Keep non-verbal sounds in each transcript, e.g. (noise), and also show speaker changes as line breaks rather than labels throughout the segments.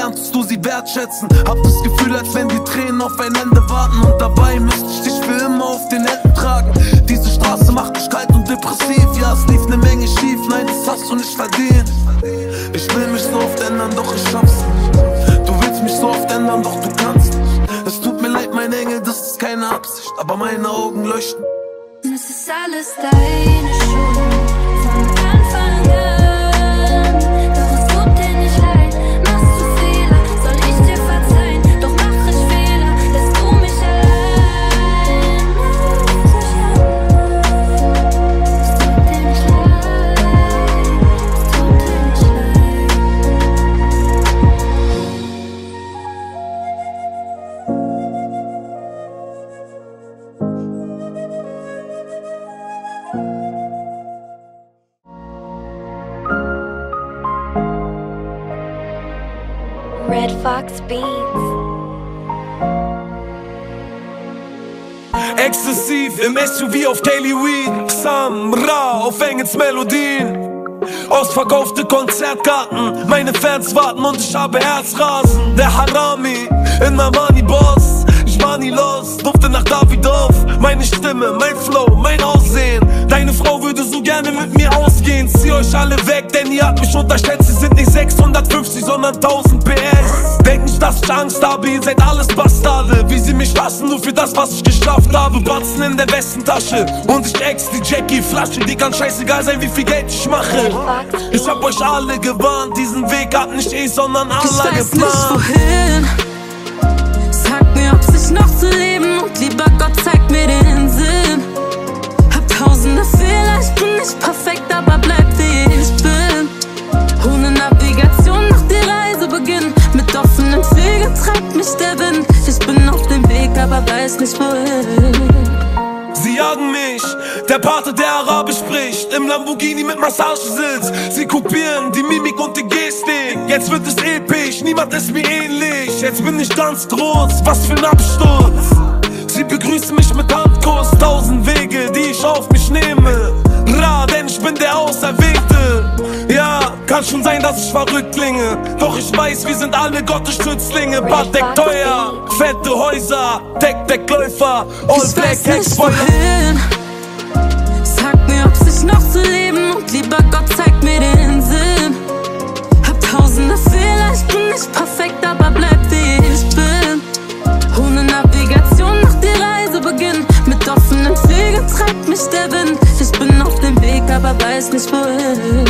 lernst du sie wertschätzen. Hab das Gefühl, als wenn die Tränen auf ein Ende warten und dabei müsste ich dich für immer auf den Händen tragen. Diese Straße macht mich kalt und depressiv, ja, es lief ne Menge schief, nein, das hast du nicht verdient. Ich will mich so oft ändern, doch ich schaff's nicht. Du willst mich so oft ändern, doch du kannst nicht. Es tut mir leid, mein Engel, das ist keine Absicht, aber meine Augen leuchten.
Es ist alles deine Schuld.
SUV auf Daily Weed. Samra auf Engels Melodien. Ausverkaufte Konzertkarten, meine Fans warten und ich habe Herzrasen. Der Harami in Armani Boss, ich war nie los, durfte nach Davidoff. Meine Stimme, mein Flow, mein Aussehen. Deine Frau würde so gerne mit mir ausgehen. Zieh euch alle weg, denn ihr habt mich unterschätzt. Sie sind nicht 650, sondern 1000 PS. Ich Angst habe, ihr seid alles Bastarde. Wie sie mich hassen, nur für das, was ich geschafft habe. Batzen in der Westentasche und ich ex die Jackie-Flasche. Die kann scheißegal sein, wie viel Geld ich mache. Ich hab euch alle gewarnt, diesen Weg hat nicht ich, sondern
Ich
Allah
weiß nicht
geplant.
wohin. Sag mir, ob sich noch zu leben und lieber Gott zeigt mir den Sinn. Hab tausende Fehler, ich bin nicht perfekt, aber bleib wie aber weiß nicht wohin.
Sie jagen mich, der Pate, der Arabisch spricht, im Lamborghini mit Massagesitz. Sie kopieren die Mimik und die Gestik. Jetzt wird es episch, niemand ist mir ähnlich. Jetzt bin ich ganz groß, was für ein Absturz. Sie begrüßen mich mit Handkuss, tausend Wege, die ich auf mich nehme. Ra, denn ich bin der Auserwählte. Ja, kann schon sein, dass ich verrückt klinge. Doch ich weiß, wir sind alle Gottes Schützlinge. Batek teuer, fette Häuser, Deck-Deckläufer, All
Ich
Black
weiß nicht
Hexfeuer.
wohin. Sag mir, ob sich noch zu leben und lieber Gott zeigt mir den Sinn. Hab tausende Fehler, ich bin nicht perfekt, aber bleib wie ich bin. Ohne Navigation macht die Reise beginnt. Mit offenen Wegen treibt aber weiß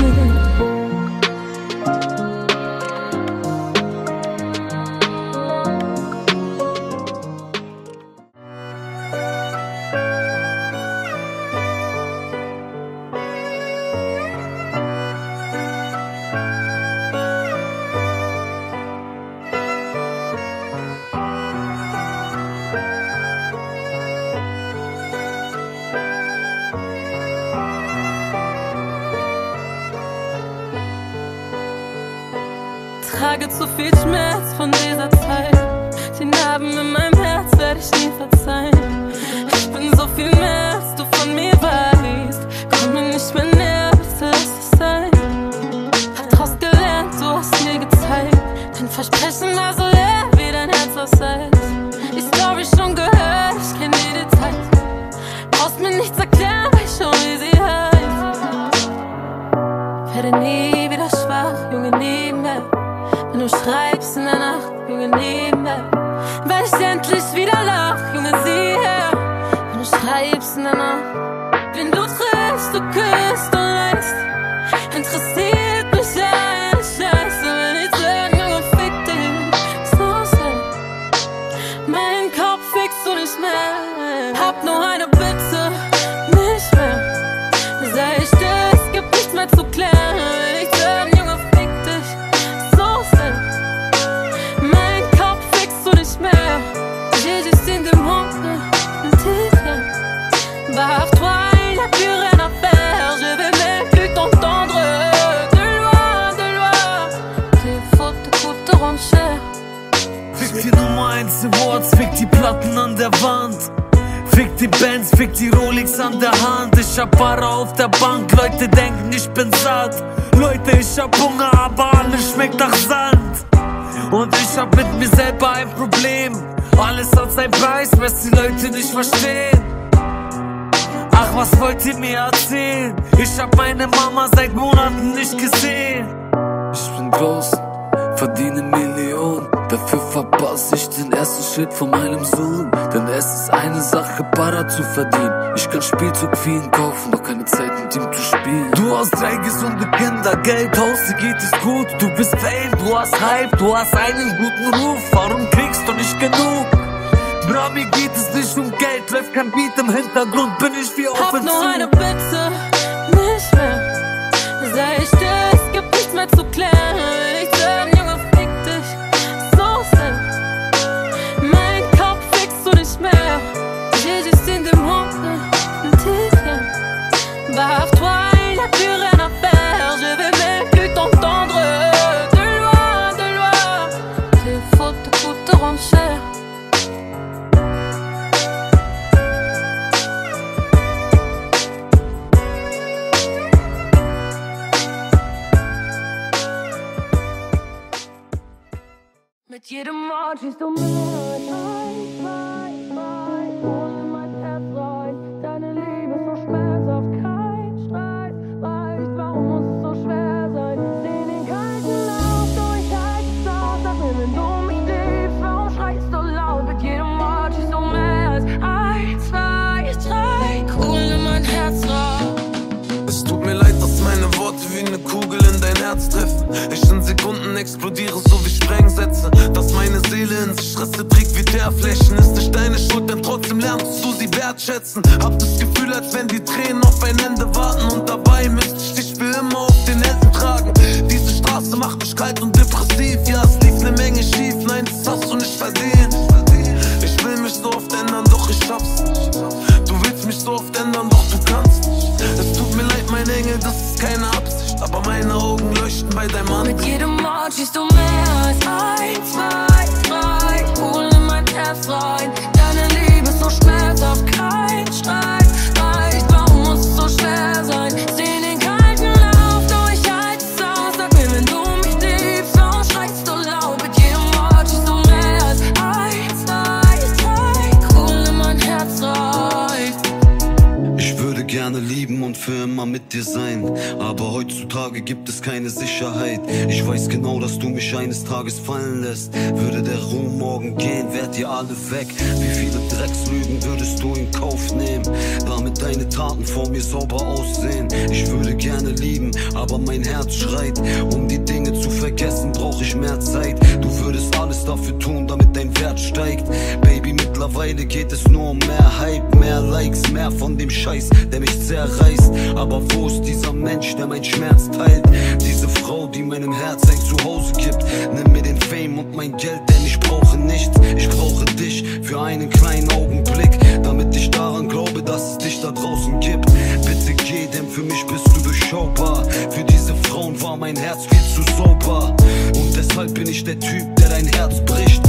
fickst du nicht mehr. Hab nur eine
der Wand. Fick die Bands, fick die Rolex an der Hand. Ich hab Para auf der Bank, Leute denken, ich bin satt. Leute, ich hab Hunger, aber alles schmeckt nach Sand. Und ich hab mit mir selber ein Problem. Alles hat seinen Preis, was die Leute nicht verstehen. Ach, was wollt ihr mir erzählen? Ich hab meine Mama seit Monaten nicht gesehen. Ich bin groß, verdiene Millionen. Dafür verpasse ich den ersten Schritt von meinem Sohn. Denn es ist eine Sache, Para zu verdienen. Ich kann Spielzeug für ihn kaufen, doch keine Zeit mit ihm zu spielen. Du hast drei gesunde Kinder, Geld, Haus, dir geht es gut. Du bist Fame, du hast Hype, du hast einen guten Ruf. Warum kriegst du nicht genug? Bra, mir geht es nicht um Geld, läuft kein Beat im Hintergrund, bin ich wie auf
Hab nur eine Bitte, nicht mehr. Ich dir, es gibt nichts mehr zu klären.
Aber meine Augen leuchten bei deinem
Mit
Anblick.
jedem Wort schießt du mehr als ein,
heutzutage gibt es keine Sicherheit. Ich weiß genau, dass du mich eines Tages fallen lässt. Würde der Ruhm morgen gehen, wärt ihr alle weg. Wie viele Dreckslügen würdest du in Kauf nehmen, damit deine Taten vor mir sauber aussehen? Ich würde gerne lieben, aber mein Herz schreit. Um die Dinge zu vergessen, brauche ich mehr Zeit. Du würdest alles dafür tun, damit dein Wert steigt. Baby, mittlerweile geht es nur um mehr Hype, mehr Likes, mehr von dem Scheiß, der mich zerreißt. Aber wo ist dieser Mensch, der mein Schmerz teilt? Diese Frau, die meinem Herz ein Zuhause gibt. Nimm mir den Fame und mein Geld, denn ich brauche nichts. Ich brauche dich für einen kleinen Augenblick, damit ich daran glaube, dass es dich da draußen gibt. Bitte geh, denn für mich bist du durchschaubar. Für diese Frauen war mein Herz viel zu sauber. Und deshalb bin ich der Typ, der dein Herz bricht.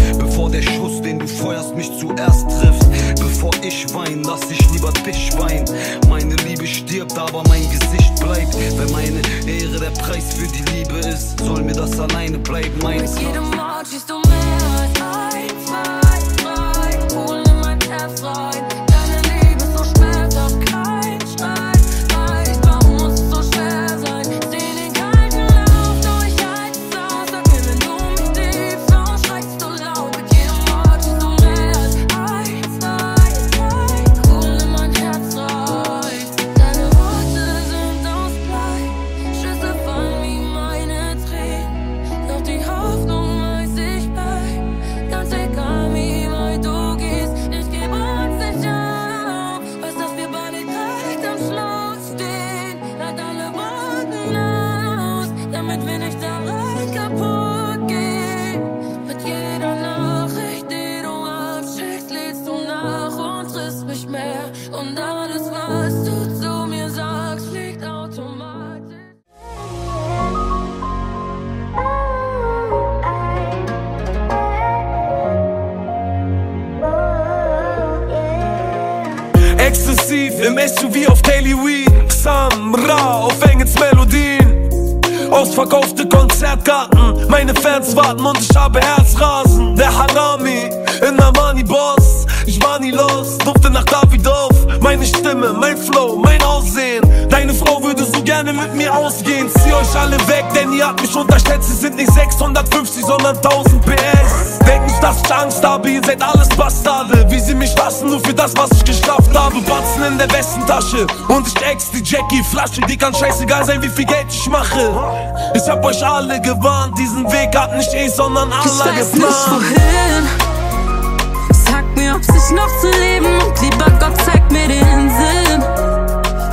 Bevor der Schuss, den du feuerst, mich zuerst trifft. Bevor ich wein, lass ich lieber dich weinen. Meine Liebe stirbt, aber mein Gesicht bleibt. Wenn meine Ehre der Preis für die Liebe ist, soll mir das alleine bleiben, mein
Mit jedem Wort schießt du mehr Meine
Stimme, mein Flow, mein Aussehen. Deine Frau würde so gerne mit mir ausgehen. Zieh euch alle weg, denn ihr habt mich unterschätzt. Sie sind nicht 650, sondern 1000 PS. Denk nicht, dass ich Angst habe, ihr seid alles Bastarde. Wie sie mich lassen, nur für das, was ich geschafft habe. Batzen in der Westentasche und ich ex die Jackie-Flasche. Die kann scheißegal sein, wie viel Geld ich mache. Ich hab euch alle gewarnt, diesen Weg hat nicht ich, sondern Allah
weiß nicht
geplant.
wohin. Sag mir, ob sich noch zu leben und lieber Gott zeig mir den Sinn.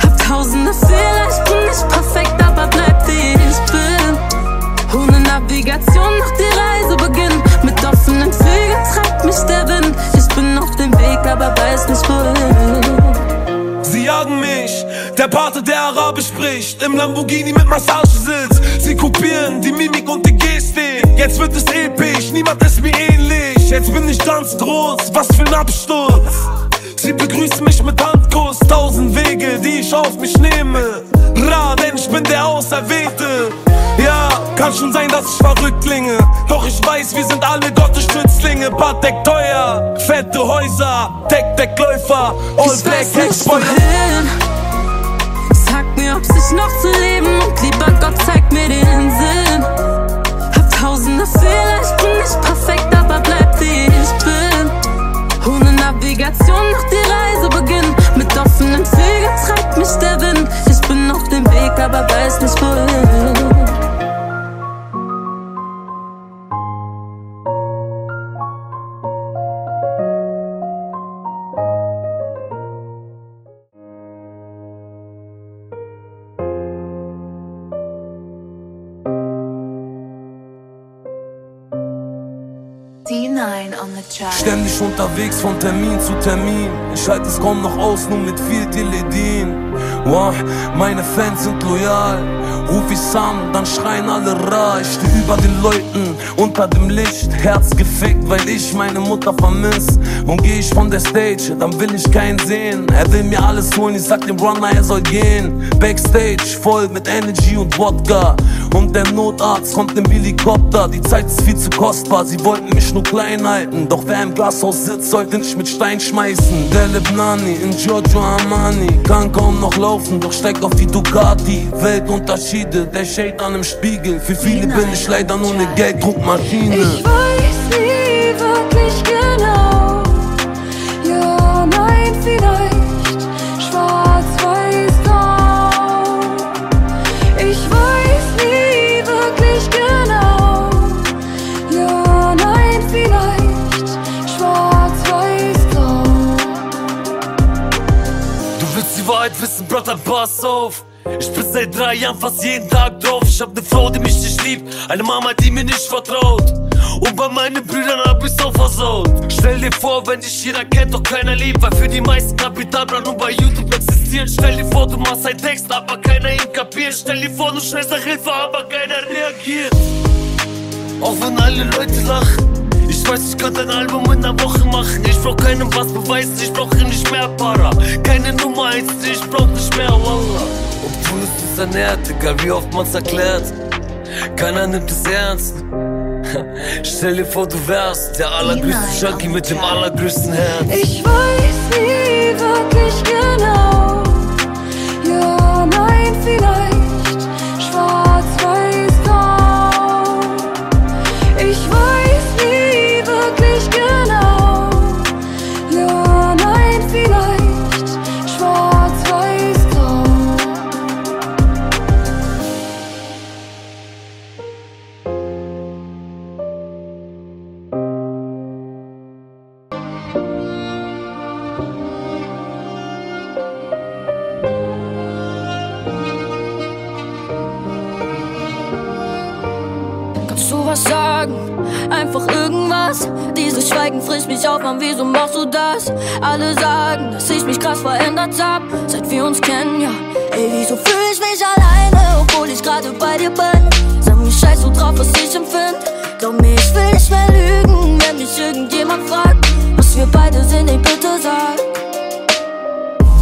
Hab tausende Fehler, ich bin nicht perfekt, aber bleib wie ich bin. Ohne Navigation noch die Reise beginnt. Mit offenen Flügeln treibt mich der Wind. Ich bin auf dem Weg, aber weiß nicht wohin.
Sie jagen mich, der Pate, der Arabisch spricht, im Lamborghini mit Massagesitz. Sie kopieren die Mimik und die Gestik. Jetzt wird es episch, niemand ist mir ähnlich. Jetzt bin ich ganz groß, was für ein Absturz. Sie begrüßen mich mit Handkuss, tausend Wege, die ich auf mich nehme. Ra, denn ich bin der Auserwählte. Ja, kann schon sein, dass ich verrückt klinge. Doch ich weiß, wir sind alle Gottes Stützlinge. Patek teuer, fette Häuser,
Ich
Black
wohin. Sag mir, ob sich noch zu leben und lieber Gott zeig mir den Sinn.
Ständig unterwegs von Termin zu Termin. Ich halte es kaum noch aus, nur mit viel Teledin. Wow, meine Fans sind loyal. Ruf ich Sam, dann schreien alle Ra. Ich steh über den Leuten, unter dem Licht. Herz gefickt, weil ich meine Mutter vermiss. Und geh ich von der Stage, dann will ich keinen sehen. Er will mir alles holen, ich sag dem Runner, er soll gehen. Backstage, voll mit Energy und Wodka. Und der Notarzt kommt im Helikopter. Die Zeit ist viel zu kostbar, sie wollten mich nur klein halten. Doch wer im Glashaus sitzt, sollte nicht mit Stein schmeißen. Der Lebnani in Giorgio Armani kann kaum noch laufen, doch steigt auf die Ducati. Weltunterschiede, der Shade an dem Spiegel. Für viele bin ich leider nur eine Gelddruckmaschine.
Ich weiß nie
pass auf. Ich bin seit drei Jahren fast jeden Tag drauf. Ich hab ne Frau, die mich nicht liebt. Eine Mama, die mir nicht vertraut. Und bei meinen Brüdern hab ich's auch versaut. Stell dir vor, wenn dich jeder kennt, doch keiner liebt. Weil für die meisten Kapitalbrand nur bei YouTube existiert. Stell dir vor, du machst einen Text, aber keiner ihn kapiert. Stell dir vor, du schnellst nach Hilfe, aber keiner reagiert. Auch wenn alle Leute lachen. Ich weiß, ich könnte ein Album in einer Woche machen. Ich brauch keinen was beweisen, ich brauche nicht mehr Para. Keine Nummer eins, ich brauch nicht mehr Wallah. Obwohl es uns ernährt, egal wie oft man's erklärt. Keiner nimmt es ernst. (laughs) Stell dir vor, du wärst der allergrößte Junkie mit dem allergrößten Herz.
Ich weiß nie wirklich genau. Ja, nein, vielleicht
sagen. Einfach irgendwas. Dieses Schweigen frisst mich auf, Mann, wieso machst du das? Alle sagen, dass ich mich krass verändert hab, seit wir uns kennen, ja. Ey, wieso fühl ich mich alleine, obwohl ich gerade bei dir bin? Sag mir scheiß so drauf, was ich empfind. Glaub mir, ich will nicht mehr lügen, wenn mich irgendjemand fragt, was wir beide sind, ey, bitte sag.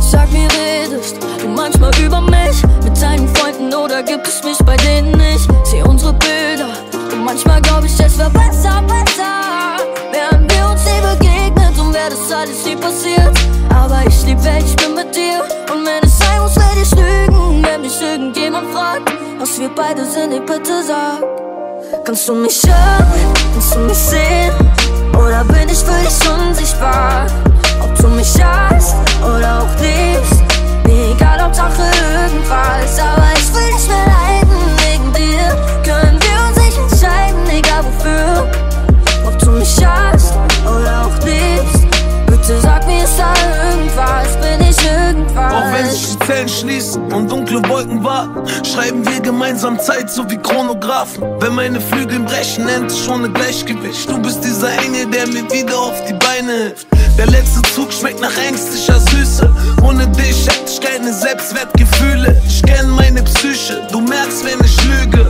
Sag mir, redest du manchmal über mich mit deinen Freunden oder gibt es mich bei denen nicht? Seh unsere Bilder und manchmal glaub ich, es wär besser, besser. Wären wir uns nie begegnet und wär das alles nie passiert. Aber ich lieb, wer ich bin mit dir. Und wenn es sein muss, werde ich lügen. Wenn mich irgendjemand fragt, was wir beide sind, ey, bitte sag. Kannst du mich hören? Kannst du mich sehen? Oder bin ich für dich unsichtbar? Ob du mich hast oder auch liebst Mir egal, Hauptsache irgendwas Aber ich will nicht mehr leiden wegen dir Können Bitte sag mir, ist da irgendwas, bin ich irgendwas
Auch wenn sich die Zellen schließen und dunkle Wolken warten, schreiben wir gemeinsam Zeit, so wie Chronographen. Wenn meine Flügel brechen, endlich ohne Gleichgewicht. Du bist dieser Engel, der mir wieder auf die Beine hilft. Der letzte Zug schmeckt nach ängstlicher Süße. Ohne dich hätte ich keine Selbstwertgefühle. Ich kenn meine Psyche, du merkst, wenn ich lüge.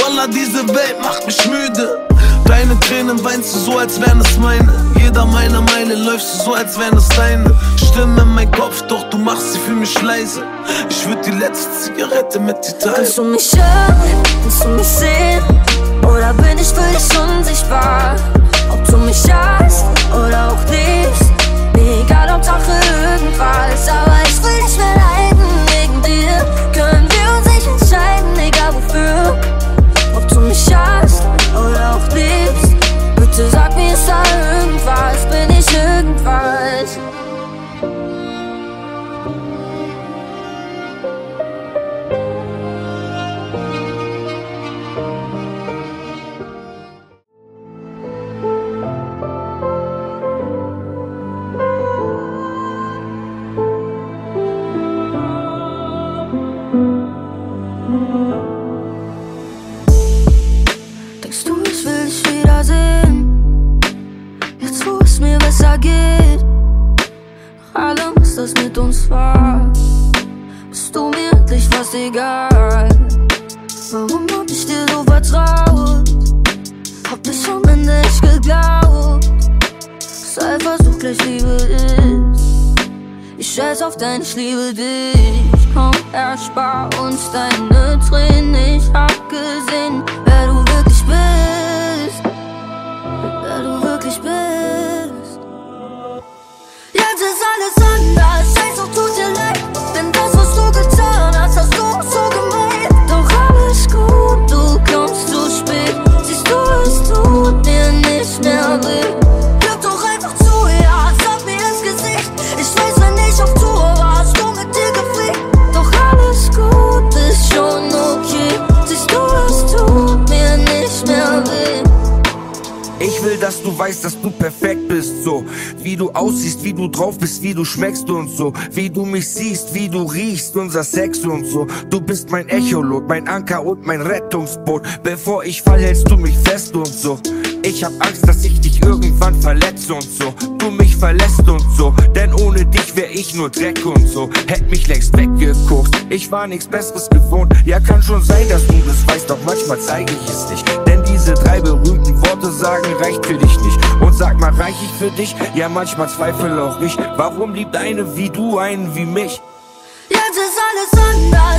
Wallah, diese Welt macht mich müde. Deine Tränen weinst du so, als wären es meine. Jeder meiner Meile läufst du so, als wären es deine. Stimme in mein Kopf, doch du machst sie für mich leise. Ich würd die letzte Zigarette mit dir teilen.
Kannst du mich hören? Kannst du mich sehen? Oder bin ich für dich unsichtbar? Ob du mich hast oder auch Mir egal, Hauptsache irgendwas Aber mit uns war, bist du mir endlich fast egal. Warum hab ich dir so vertraut? Hab dich am Ende nicht geglaubt. Dass Eifersucht gleich Liebe ist. Ich scheiß auf dein, ich liebe dich. Komm, erspar uns deine Tränen. Ich hab gesehen, wer du wirklich bist. Wer du wirklich bist. Jetzt ist alles
dass du weißt, dass du perfekt bist, so wie du aussiehst, wie du drauf bist, wie du schmeckst und so, wie du mich siehst, wie du riechst, unser Sex und so. Du bist mein Echolot, mein Anker und mein Rettungsboot. Bevor ich fall, hältst du mich fest und so. Ich hab Angst, dass ich dich irgendwann verletze und so. Du mich verlässt und so. Denn ohne dich wär ich nur Dreck und so. Hätt mich längst weggeguckt. Ich war nichts Besseres gewohnt. Ja, kann schon sein, dass du das weißt, doch manchmal zeige ich es nicht. Diese drei berühmten Worte sagen, reicht für dich nicht. Und sag mal, reich ich für dich? Ja, manchmal zweifel auch ich. Warum liebt eine wie du einen wie mich?
Jetzt ist alles anders,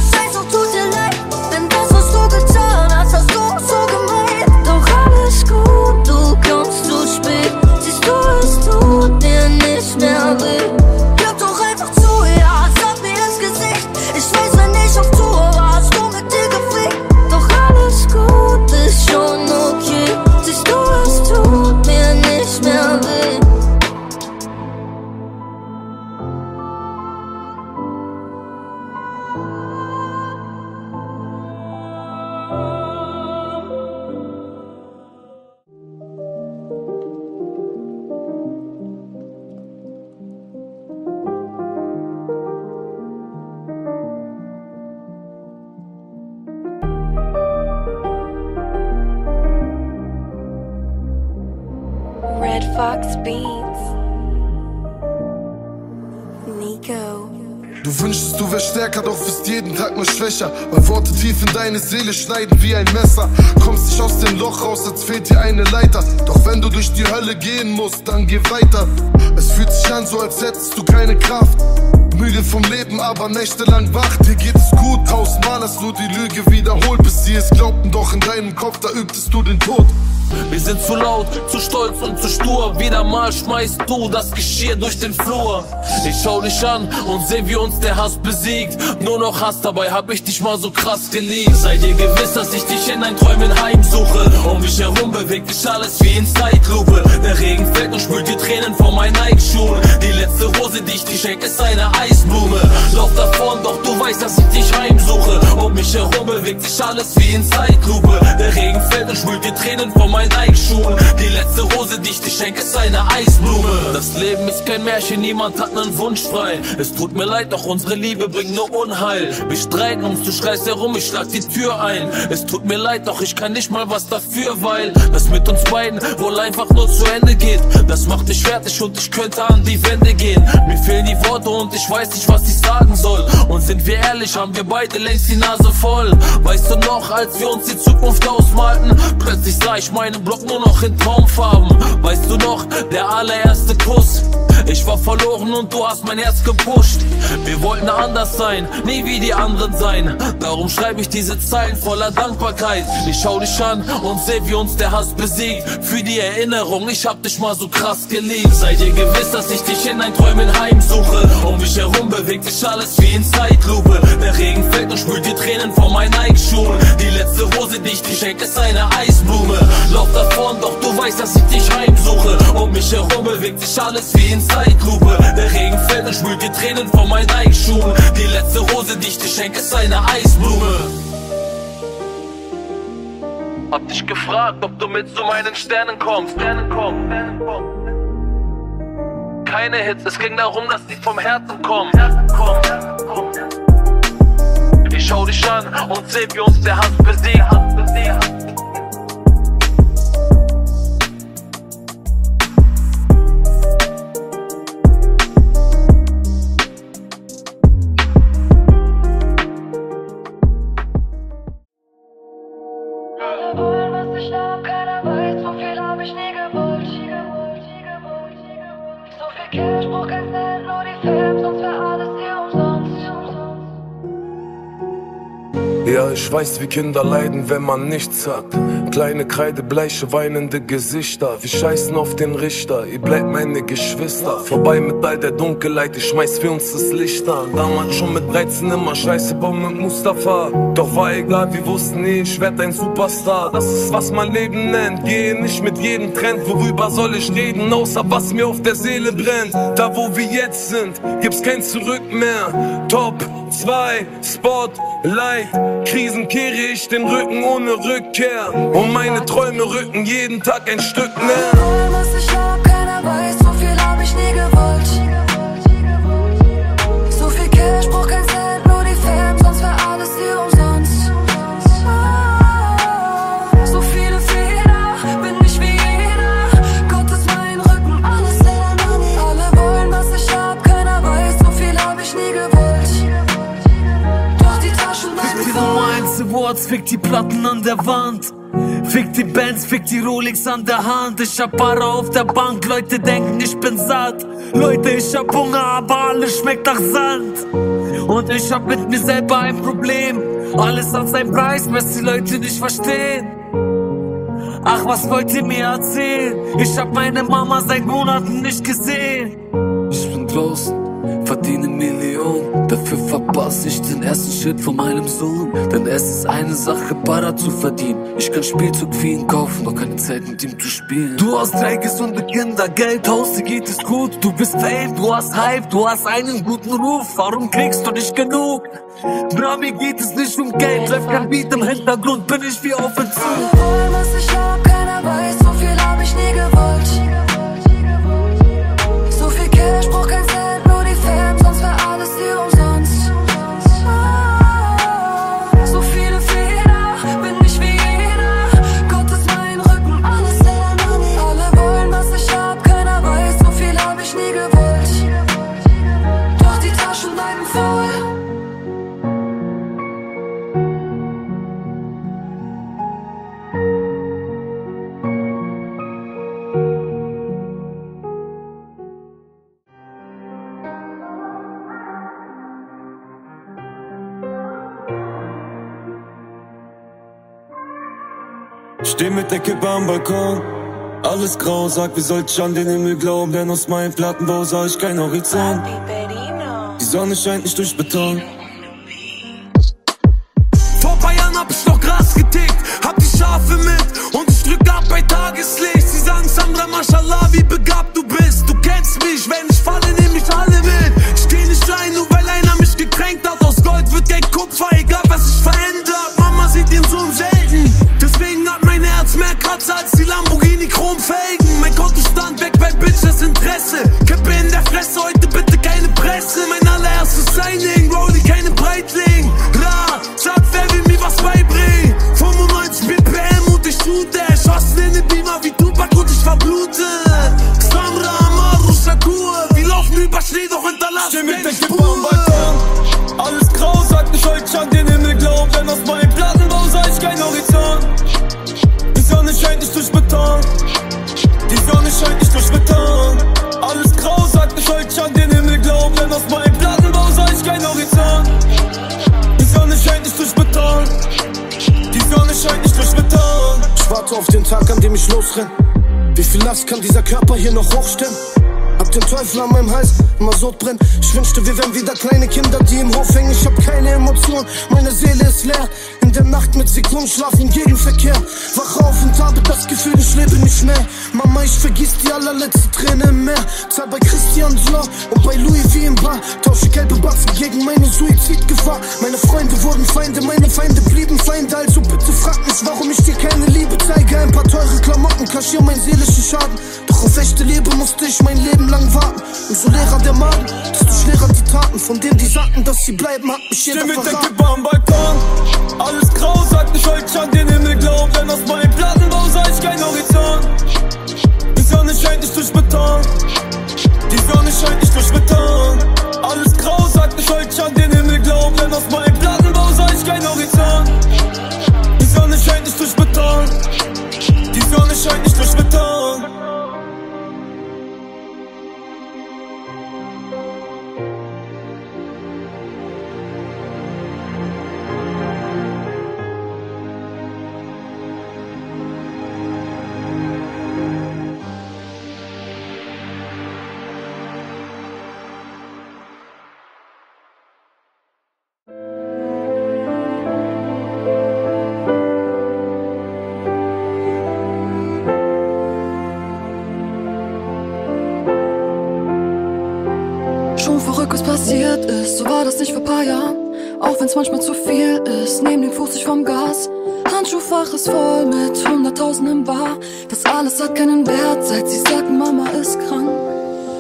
schwächer. Weil Worte tief in deine Seele schneiden wie ein Messer. Kommst nicht aus dem Loch raus, als fehlt dir eine Leiter. Doch wenn du durch die Hölle gehen musst, dann geh weiter. Es fühlt sich an, so als hättest du keine Kraft. Müde vom Leben, aber nächtelang wach. Dir geht es gut, tausendmal hast du die Lüge wiederholt, bis sie es glaubten. Doch in deinem Kopf, da übtest du den Tod.
Wir sind zu laut, zu stolz und zu stur. Wieder mal schmeißt du das Geschirr durch den Flur. Ich schau dich an und seh, wie uns der Hass besiegt. Nur noch Hass, dabei hab ich dich mal so krass geliebt. Sei dir gewiss, dass ich dich in dein Träumen heimsuche. Um mich herum bewegt sich alles wie in Zeitlupe. Der Regen fällt und spült die Tränen vor meinen Nike-Schuhen. Die letzte Rose, die ich dir schenk, ist eine Eisblume. Lauf davon, doch du weißt, dass ich dich heimsuche. Um mich herum bewegt sich alles wie in Zeitlupe. Der Regen fällt und spült die Tränen vor meinen Nike-Schuhen. Die letzte Rose, die ich dir schenk, ist eine Eisblume. Das Leben ist kein Märchen, niemand hat nen Wunsch frei. Es tut mir leid, doch unsere Liebe bringt nur Unheil. Wir streiten uns, du schreist herum, ich schlag die Tür ein. Es tut mir leid, doch ich kann nicht mal was dafür, weil das mit uns beiden wohl einfach nur zu Ende geht. Das macht dich fertig und ich könnte an die Wände gehen. Mir fehlen die Worte und ich weiß nicht, was ich sagen soll. Und sind wir ehrlich, haben wir beide längst die Nase voll. Weißt du noch, als wir uns die Zukunft ausmalten? Plötzlich sah ich meinen Block nur noch in Traumfarben. Weißt du noch, der allererste Kuss? Ich war verloren und du hast mein Herz gepusht. Wir wollten anders sein, nie wie die anderen sein. Darum schreibe ich diese Zeilen voller Dankbarkeit. Ich schau dich an und seh, wie uns der Hass besiegt. Für die Erinnerung, ich hab dich mal so krass geliebt. Sei dir gewiss, dass ich dich in dein Träumen heimsuche. Um mich herum bewegt sich alles wie in Zeitlupe. Der Regen fällt und spült die Tränen vor meinen Nike-Schuhen. Die letzte Rose, die ich dir schenk, ist eine Eisblume. Lauf davon, doch du weißt, dass ich dich heimsuche. Um mich herum bewegt sich alles wie in Zeitlupe. Der Regen fällt und spült die Tränen vor meinen Nike-Schuhen. Die letzte Rose, die ich dir schenk, ist eine Eisblume. Hab dich gefragt, ob du mit zu meinen. Sternen kommst. Keine Hits, es ging darum, dass die vom Herzen kommen. Ich schau dich an und seh, wie uns der Hass besiegt.
Weiß, wie Kinder leiden, wenn man nichts hat. Kleine kreidebleiche, weinende Gesichter. Wir scheißen auf den Richter, ihr bleibt meine Geschwister. Vorbei mit all der Dunkelheit, ich schmeiß für uns das Licht an. Damals schon mit 13 immer Scheiße bauen mit Mustafa. Doch war egal, wir wussten nie, ich werd ein Superstar. Das ist, was mein Leben nennt. Gehe nicht mit jedem Trend, worüber soll ich reden, außer was mir auf der Seele brennt. Da, wo wir jetzt sind, gibt's kein Zurück mehr. Top 2, Spotlight. Krisen kehre ich den Rücken ohne Rückkehr. Und meine Träume rücken jeden Tag ein Stück näher.
1 Awards, fick die Platten an der Wand. Fick die Bands, fick die Rolex an der Hand. Ich hab Para auf der Bank, Leute denken, ich bin satt. Leute, ich hab Hunger, aber alles schmeckt nach Sand. Und ich hab mit mir selber ein Problem. Alles hat seinen Preis, was die Leute nicht verstehen. Ach, was wollt ihr mir erzählen? Ich hab meine Mama seit Monaten nicht gesehen. Ich bin draußen, verdiene Millionen. Dafür verpasse ich den ersten Schritt von meinem Sohn. Denn es ist eine Sache, Para zu verdienen. Ich kann Spielzeug für ihn kaufen, doch keine Zeit mit ihm zu spielen. Du hast drei gesunde Kinder, Geld, Haus, dir geht es gut. Du bist Fame, du hast Hype, du hast einen guten Ruf. Warum kriegst du nicht genug? Na, mir geht es nicht um Geld, läuft kein Beat im Hintergrund, bin ich wie auf Entzug.
Steh mit der Kippe am Balkon. Alles grau, sag, wie sollte ich an den Himmel glauben? Denn aus meinem Plattenbau sah ich kein Horizont. Die Sonne scheint nicht durch Beton.
Vor paar Jahren hab ich noch Gras getickt, hab die Schafe mit und ich drück ab bei Tageslicht. Sie sagen Sandra, Mashallah, wie begabt du bist. Du kennst mich, wenn ich falle, nehm ich alle mit. Ich geh nicht rein, nur weil einer mich gekränkt hat. Aus Gold wird kein Kupfer, egal was sich verändert. Mama sieht den Sohn selten, mehr Kratzer als die Lamborghini Chromfelgen. Mein Kontostand weg bei Bitches Interesse. Kippe in der Fresse, heute bitte keine Presse. Mein allererstes Signing, Rolli, keine Breitling. Ra, sag, wer will mir was beibringen? 95 BPM und ich shoote. Schossen in den Beamer wie Tupac und ich verblute. Samra, Amaru, Shakur. Wir laufen über Schnee, doch hinterlassen
warte auf den Tag, an dem ich losrenn. Wie viel Last kann dieser Körper hier noch hochstemmen? Hab den Teufel an meinem Hals, immer Sodbrenn. Ich wünschte, wir wären wieder kleine Kinder, die im Hof hängen. Ich hab keine Emotion, meine Seele ist leer. In der Nacht mit Sekundenschlaf im Gegenverkehr. Wach auf und habe das Gefühl, ich lebe nicht mehr. Mama, ich vergiss die allerletzte Träne im Meer. Zahl bei Christian Dior und bei Louis V im Bar. Tausche gelbe Batzen gegen meine Suizidgefahr. Meine Freunde wurden Feinde, meine Feinde blieben Feinde. Also bitte frag mich, warum ich dir keine Liebe zeige. Ein paar teure Klamotten kaschieren meinen seelischen Schaden. Auf echte Liebe musste ich mein Leben lang warten. Umso leerer der Magen, desto schwerer die Taten. Von denen, die sagten, dass sie bleiben, hat mich jeder
der
verraten.
Kippe am Balkon. Alles grau, sagt, ich wollte ich an den Himmel glauben. Denn aus meinem Plattenbau sah ich kein Horizont. Die Sonne scheint nicht durch Beton. Die Sonne scheint nicht durch Beton. Alles grau, sagt, ich wollte ich an den Himmel glauben. Denn aus meinem Plattenbau sah ich kein Horizont. Die Sonne scheint nicht durch Beton. Die Sonne scheint nicht durch Beton.
Wenn's manchmal zu viel ist, nehm den Fuß nicht vom Gas. Handschuhfach ist voll mit hunderttausenden Bar. Das alles hat keinen Wert, seit sie sagten, Mama ist krank.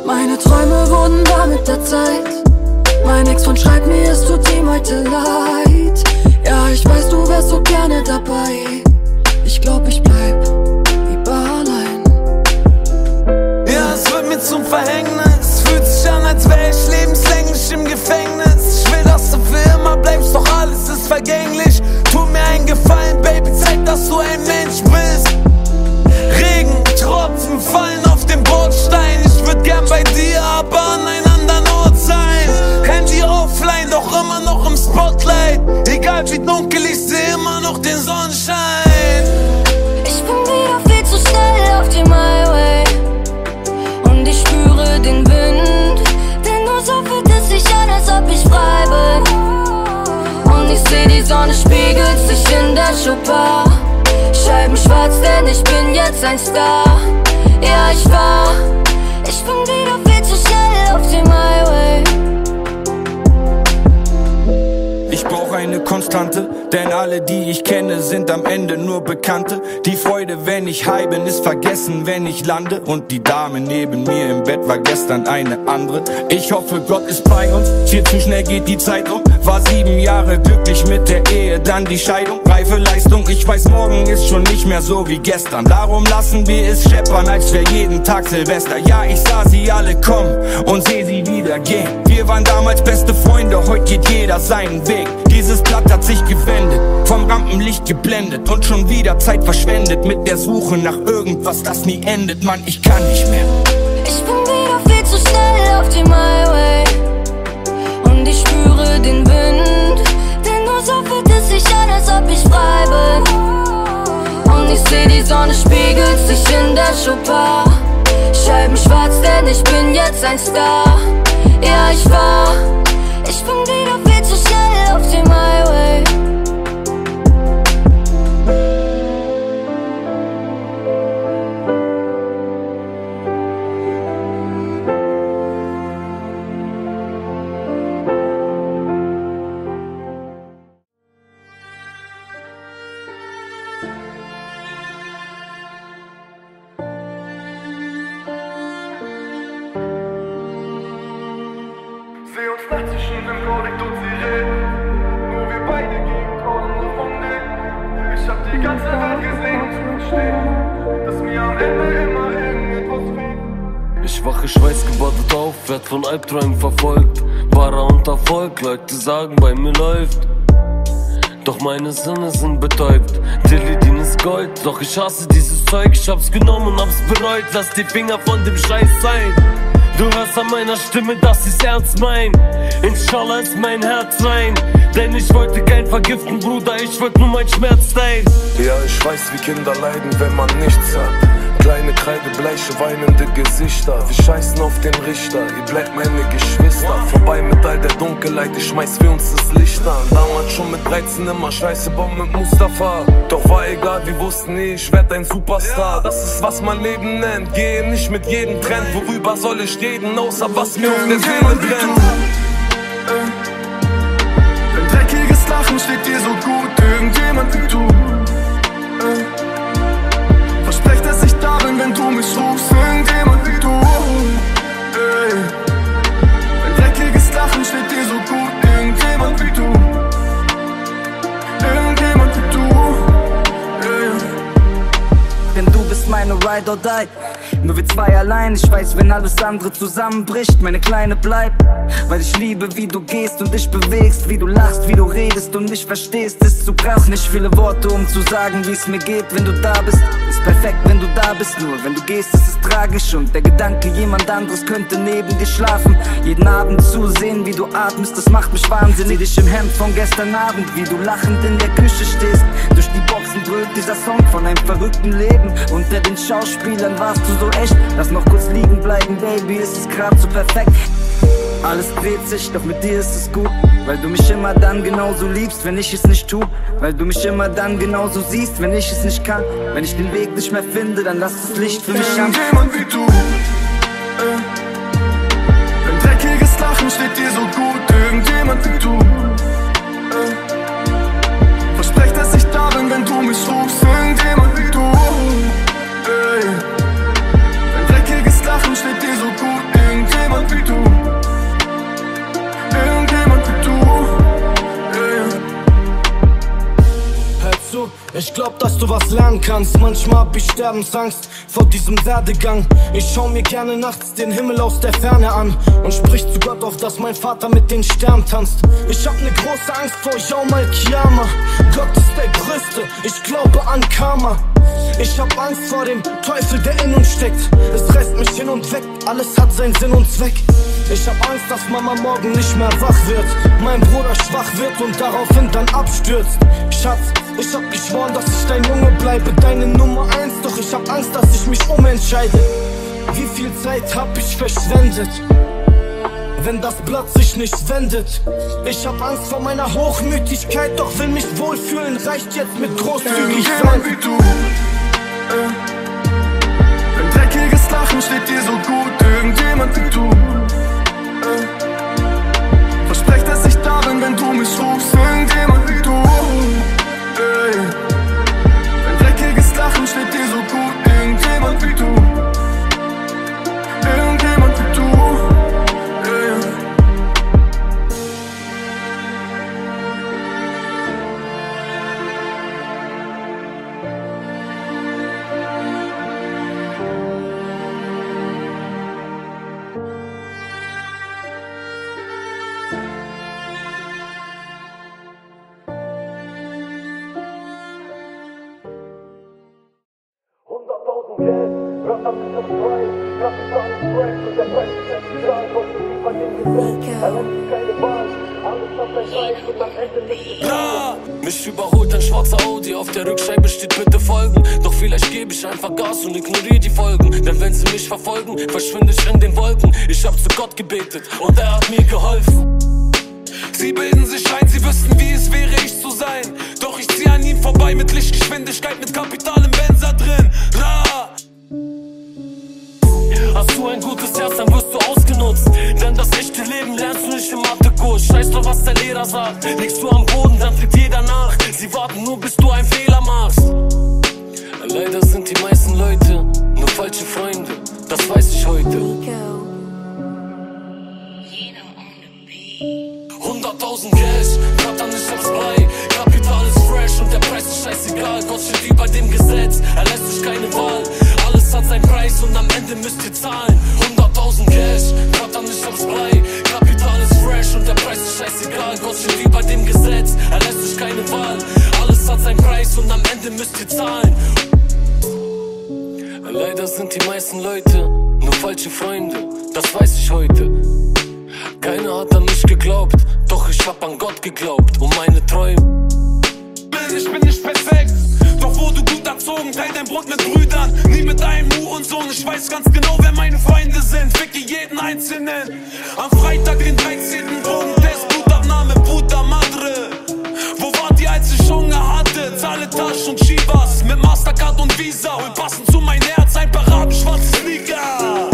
Meine Träume wurden wahr mit der Zeit. Mein Ex-Freund schreibt mir, es tut ihm heute leid. Ja, ich weiß, du wärst so gerne dabei. Ich glaub, ich bleib lieber allein.
Ja, es wird mir zum Verhängnis. Fühlt sich an, als wäre ich lebenslänglich im Gefängnis. Ich will, dass du für immer bleibst, doch alles ist vergänglich. Tu mir einen Gefallen, Baby, zeig, dass du ein Mensch bist. Regen, Tropfen fallen auf den Bordstein. Ich würd gern bei dir, aber an einem anderen Ort sein. Handy offline, doch immer noch im Spotlight. Egal wie dunkel, ich seh immer noch den Sonnenschein.
Die Sonne spiegelt sich in der Schuppe Scheiben schwarz, denn ich bin jetzt ein Star Ja, ich war Ich bin wieder viel zu schnell auf dem Highway
Ich brauch eine Konstante, denn alle, die ich kenne, sind am Ende nur Bekannte. Die Freude, wenn ich high bin, ist vergessen, wenn ich lande. Und die Dame neben mir im Bett war gestern eine andere. Ich hoffe, Gott ist bei uns. Viel zu schnell geht die Zeit um. War sieben Jahre glücklich mit der Ehe, dann die Scheidung. Reife Leistung, ich weiß, morgen ist schon nicht mehr so wie gestern. Darum lassen wir es scheppern, als wär jeden Tag Silvester. Ja, ich sah sie alle kommen und seh sie wieder gehen. Wir waren damals beste Freunde, heute geht jeder seinen Weg. Dieses Blatt hat sich gewendet, vom Rampenlicht geblendet und schon wieder Zeit verschwendet mit der Suche nach irgendwas, das nie endet. Mann, ich kann nicht mehr.
Ich bin wieder viel zu schnell auf dem Highway den Wind Denn nur so fühlt es sich an, als ob ich frei bin Und ich seh, ich in der Chopin. Scheiben schwarz, denn ich bin jetzt ein Star. Ja, ich war, ich bin wieder viel
sagen, bei mir läuft. Doch meine Sinne sind betäubt. Teledin ist Gold, doch ich hasse dieses Zeug. Ich hab's genommen und hab's bereut. Lass die Finger von dem Scheiß sein. Du hörst an meiner Stimme, dass ich's ernst mein. Inshallah ist mein Herz rein. Denn ich wollte kein vergiften, Bruder, ich wollte nur mein Schmerz teilen.
Ja, ich weiß, wie Kinder leiden, wenn man nichts hat. Kleine kreidebleiche, weinende Gesichter. Wir scheißen auf den Richter, ihr bleibt meine Geschwister. Vorbei mit all der Dunkelheit, ich schmeiß für uns das Licht an. Damals schon mit 13 immer scheiße Bomben mit Mustafa. Doch war egal, wir wussten nie, ich werd ein Superstar. Das ist, was man Leben nennt. Gehe nicht mit jedem Trend, worüber soll ich reden, außer was mir auf der Seele brennt.
Dein dreckiges Lachen steht dir so gut, irgendjemand wie du.
Meine Ride or Die. Nur wir zwei allein, ich weiß, wenn alles andere zusammenbricht, meine Kleine bleibt. Weil ich liebe, wie du gehst und dich bewegst, wie du lachst, wie du redest und mich verstehst, ist zu krass. Nicht viele Worte, um zu sagen, wie es mir geht, wenn du da bist. Ist perfekt, wenn du da bist, nur wenn du gehst, ist es tragisch. Und der Gedanke, jemand anderes könnte neben dir schlafen. Jeden Abend zusehen, wie du atmest, das macht mich wahnsinnig. Dich im Hemd von gestern Abend, wie du lachend in der Küche stehst. Durch die Boxen dröhnt dieser Song von einem verrückten Leben. Unter den Schauspielern warst du so echt. Lass noch kurz liegen bleiben, Baby, es ist grad so perfekt. Alles dreht sich, doch mit dir ist es gut. Weil du mich immer dann genauso liebst, wenn ich es nicht tu. Weil du mich immer dann genauso siehst, wenn ich es nicht kann. Wenn ich den Weg nicht mehr finde, dann lass das Licht für mich an.
Irgendjemand wie du. Äh. Dein dreckiges Lachen steht dir so gut, irgendjemand wie du.
Ich glaub, dass du was lernen kannst. Manchmal hab ich Sterbensangst vor diesem Werdegang. Ich schau mir gerne nachts den Himmel aus der Ferne an und sprich zu Gott auf, dass mein Vater mit den Sternen tanzt. Ich hab ne große Angst vor Yawm al-Kiyama. Gott ist der Größte, ich glaube an Karma. Ich hab Angst vor dem Teufel, der in uns steckt. Es reißt mich hin und weg, alles hat seinen Sinn und Zweck. Ich hab Angst, dass Mama morgen nicht mehr wach wird. Mein Bruder schwach wird und daraufhin dann abstürzt. Schatz, ich hab geschworen, dass ich dein Junge bleibe, deine Nummer eins. Doch ich hab Angst, dass ich mich umentscheide. Wie viel Zeit hab ich verschwendet? Wenn das Blatt sich nicht wendet. Ich hab Angst vor meiner Hochmütigkeit, doch will mich wohlfühlen, reicht jetzt mit großzügig sein.
Irgendjemand wie du. Äh. Dein dreckiges Lachen steht dir so gut, irgendjemand wie du. Äh. Versprech, dass ich da bin, wenn du mich rufst, irgendjemand
der Rückscheibe steht bitte folgen. Doch vielleicht gebe ich einfach Gas und ignoriere die Folgen. Denn wenn sie mich verfolgen, verschwinde ich in den Wolken. Ich hab zu Gott gebetet und er hat mir geholfen.
Sie bilden sich ein, sie wüssten, wie es wäre, ich zu sein. Doch ich zieh an ihm vorbei mit Lichtgeschwindigkeit, mit Kapital im Benzer drin. Ra!
Hast du ein gutes Herz, dann wirst du ausgenutzt. Denn das echte Leben lernst du nicht im Mathekurs. Scheiß doch, was der Lehrer sagt. Liegst du am Boden, dann tritt warten nur, bis du einen Fehler machst. Leider sind die meisten Leute nur falsche Freunde. Das weiß ich heute. 100.000 Cash, Vater nicht aufs Blei. Kapital ist fresh und der Preis ist scheißegal. Gott steht über dem Gesetz, er lässt sich keine Wahl. Alles hat seinen Preis und am Ende müsst ihr zahlen. 100.000 Cash, Vater nicht aufs Blei. Kapital ist fresh und der Preis ist scheißegal. Gott steht über Preis und am Ende müsst ihr zahlen. Leider sind die meisten Leute nur falsche Freunde, das weiß ich heute. Keiner hat an mich geglaubt, doch ich hab an Gott geglaubt und meine Träume.
Ich bin nicht perfekt, doch wurde gut erzogen, teil dein Brot mit Brüdern, nie mit einem Hurensohn. Ich weiß ganz genau, wer meine Feinde sind, ficke jeden Einzelnen. Am Freitag, den 13. Drogentest, Blutabnahme, Puta Madre. Wo wart ihr, als ich Hunger hatte? Zahle Taschen und Chivas mit Mastercard und Visa. Hol passend zu mein Herz ein paar Raben, schwarze Sneaker.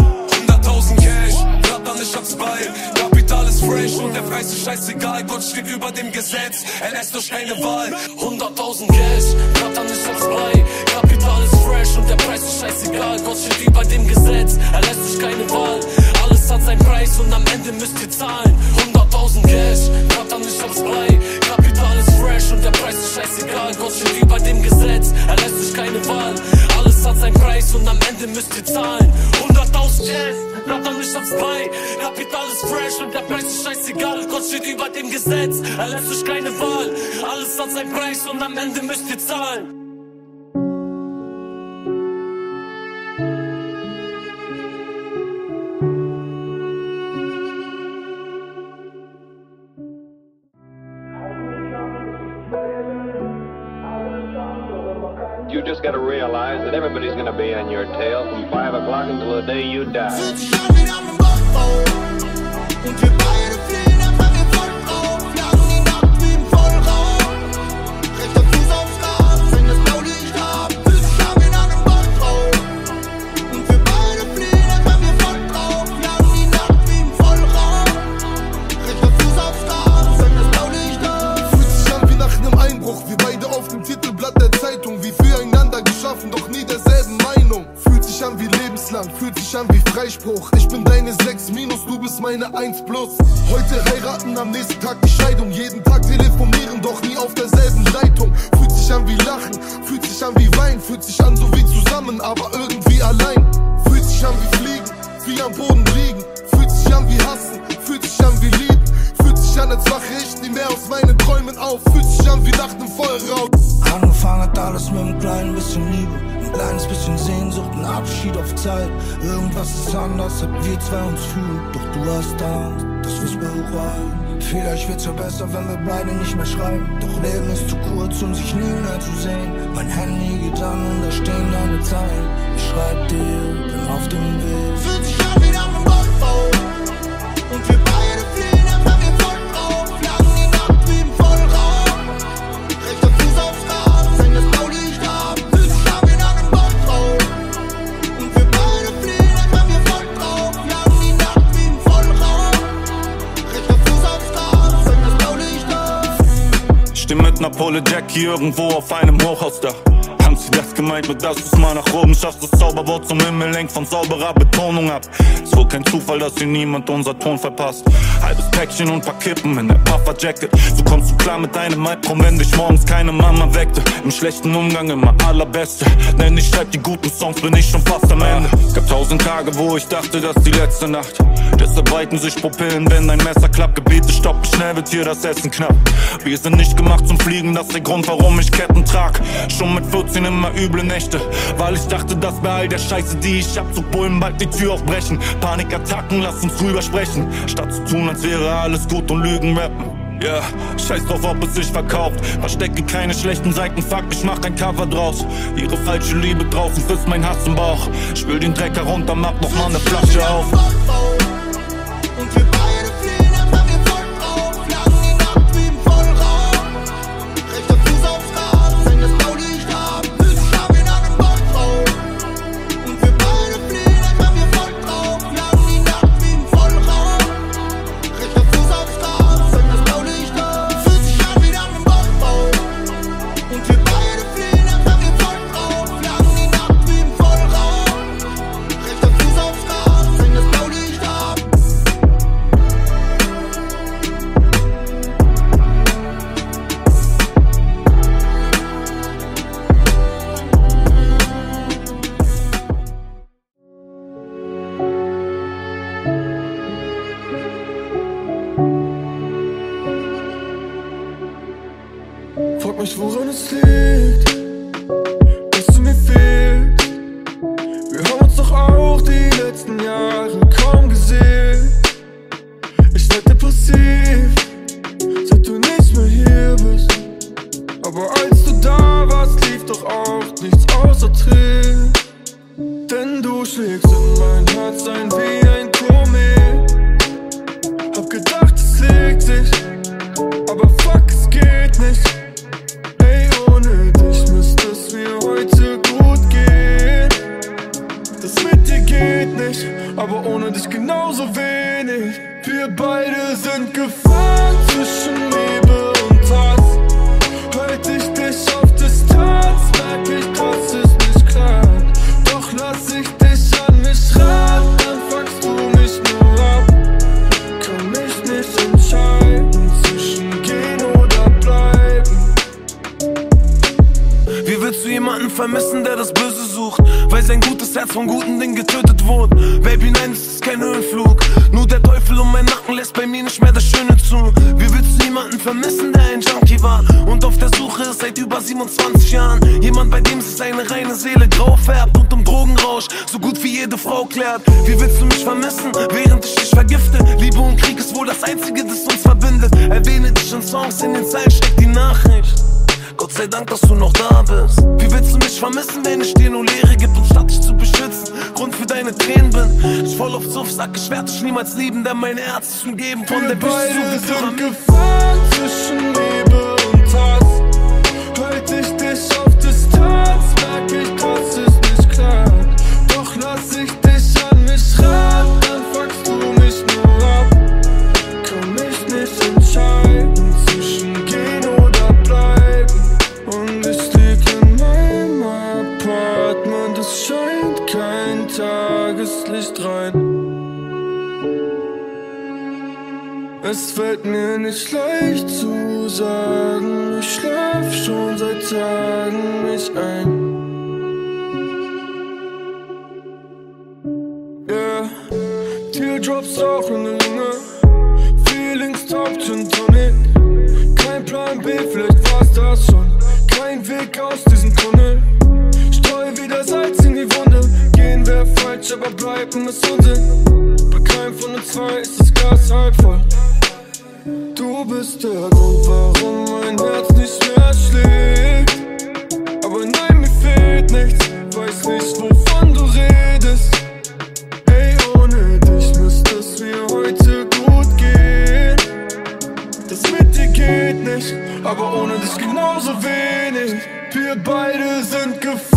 100.000 Cash, Ratter nicht aufs Bein. Kapital ist fresh und der Preis ist scheißegal. Gott steht über dem Gesetz, er lässt euch keine Wahl.
100.000 Cash, Ratter nicht aufs Blei. Kapital ist fresh und der Preis ist scheißegal. Gott steht über dem Gesetz, er lässt sich keine Wahl. Alles hat seinen Preis und am Ende müsst ihr zahlen. 100.000 Cash, Ratter nicht aufs Blei. Kapital ist fresh und der Preis ist scheißegal. Gott steht über dem Gesetz, er lässt sich keine Wahl. Alles hat seinen Preis und am Ende müsst ihr zahlen. 100.000 Cash, Ratter nicht aufs Blei. Kapital ist fresh und der Preis ist scheißegal. Gott steht über dem Gesetz, er lässt sich keine Wahl. Alles hat seinen Preis und am Ende müsst ihr zahlen.
You just gotta realize that everybody's gonna be on your tail from 5 o'clock until the day you die.
Zeilen. Ich schreib dir, bin auf dem Weg.
Fühlt sich an wie nach einem Bockbau. Und wir beide fliehen einfach wie voll drauf, jagen die Nacht wie im Vollrausch. Rechter Fuß aufs Gas, wenn das Blaulicht ab, fühlt sich an wie nach einem Bockbau. Und wir beide fliehen einfach wie voll drauf, jagen die Nacht wie im Vollrausch. Rechter Fuß aufs Gas, wenn das Blaulicht ab.
Steh mit ner Pole Jackie irgendwo auf einem Hochhausdach. Das gemeint mit, dass du's mal nach oben schaffst? Das Zauberwort zum Himmel lenkt von sauberer Betonung ab. Ist wohl kein Zufall, dass hier niemand unser Ton verpasst. Halbes Päckchen und paar Kippen in der Puffer-Jacket. So kommst du klar mit deinem Albtraum, wenn dich morgens keine Mama weckte. Im schlechten Umgang immer allerbeste. Denn ich schreib die guten Songs, bin ich schon fast am Ende. Gab tausend Tage, wo ich dachte, dass die letzte Nacht. Deshalb weiten sich Pupillen, wenn dein Messer klappt. Gebete stoppen, schnell wird hier das Essen knapp. Wir sind nicht gemacht zum Fliegen, das ist der Grund, warum ich Ketten trag. Schon mit 14 immer üble Nächte, weil ich dachte, dass bei all der Scheiße, die ich hab, so Bullen bald die Tür aufbrechen. Panikattacken, lass uns drüber sprechen, statt zu tun, als wäre alles gut und Lügen rappen. Ja, yeah. scheiß drauf, ob es sich verkauft. Verstecke keine schlechten Seiten, fuck, ich mach ein Cover draus. Ihre falsche Liebe draußen frisst mein Hass im Bauch. Spül den Dreck herunter, mach noch mal ne Flasche auf.
Und wir fall to some Es fällt mir nicht leicht zu sagen, ich schlaf schon seit Tagen nicht ein. Yeah, Teardrops auch in der Lunge, Feelings taugt Gin Tonic. Kein Plan B, vielleicht war's das schon. Kein Weg aus diesem Tunnel. Streu wieder Salz in die Wunde. Gehen wäre falsch, aber bleiben ist Unsinn. Bei keinem von uns
zwei ist das Glas halb voll. Du bist der Grund, warum mein Herz nicht mehr schlägt. Aber nein, mir fehlt nichts, weiß nicht, wovon du redest. Hey, ohne dich müsste es mir heute gut gehen. Das mit dir geht nicht, aber ohne dich genauso wenig. Wir beide sind gefangen.